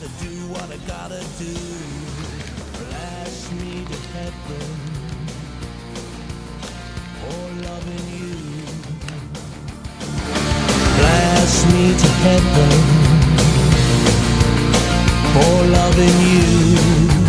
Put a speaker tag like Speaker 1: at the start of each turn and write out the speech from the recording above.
Speaker 1: gotta do what I gotta do. Blast me to heaven for loving you. Blast me to heaven for loving you.